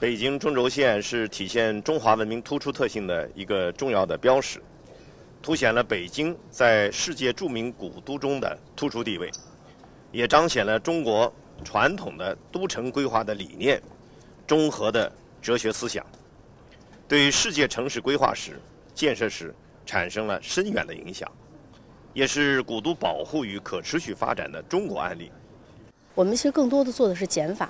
北京中轴线是体现中华文明突出特性的一个重要的标识，凸显了北京在世界著名古都中的突出地位，也彰显了中国传统的都城规划的理念、中和的哲学思想，对世界城市规划史、建设史产生了深远的影响，也是古都保护与可持续发展的中国案例。我们其实更多的做的是减法，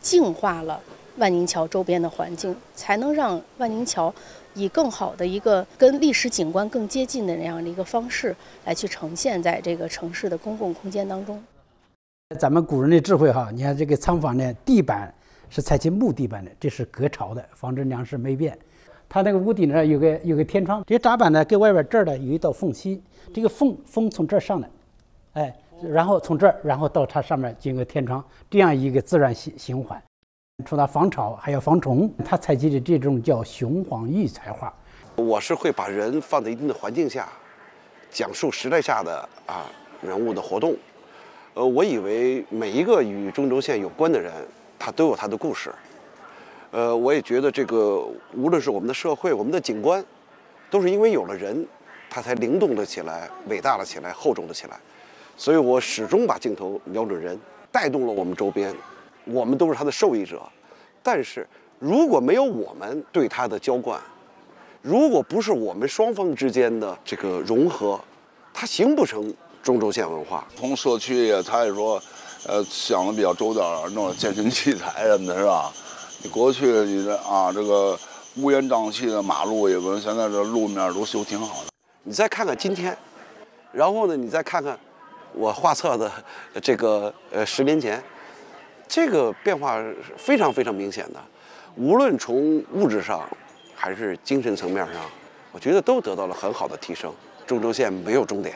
净化了。万宁桥周边的环境，才能让万宁桥以更好的一个跟历史景观更接近的那样的一个方式来去呈现在这个城市的公共空间当中。咱们古人的智慧哈，你看这个仓房呢，地板是采取木地板的，这是隔潮的，防止粮食霉变。它那个屋顶呢有个有个天窗，这闸板呢跟外边这儿呢有一道缝隙，这个缝风从这儿上来，哎，然后从这儿然后到它上面经过天窗，这样一个自然循循环。除了防潮，还要防虫。他采集的这种叫雄黄育才画。我是会把人放在一定的环境下，讲述时代下的啊人物的活动。呃，我以为每一个与中轴线有关的人，他都有他的故事。呃，我也觉得这个无论是我们的社会、我们的景观，都是因为有了人，他才灵动了起来、伟大了起来、厚重了起来。所以我始终把镜头瞄准人，带动了我们周边。我们都是他的受益者，但是如果没有我们对他的浇灌，如果不是我们双方之间的这个融合，它形不成中轴线文化。从社区也，他也说，呃，想的比较周到，弄了健身器材什么的，是吧？你过去你这啊，这个乌烟瘴气的马路也跟现在这路面都修挺好的。你再看看今天，然后呢，你再看看我画册的这个呃十年前。这个变化是非常非常明显的，无论从物质上，还是精神层面上，我觉得都得到了很好的提升。中轴线没有终点。